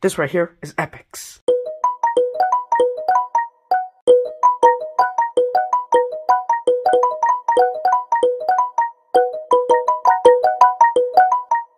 This right here is Epics.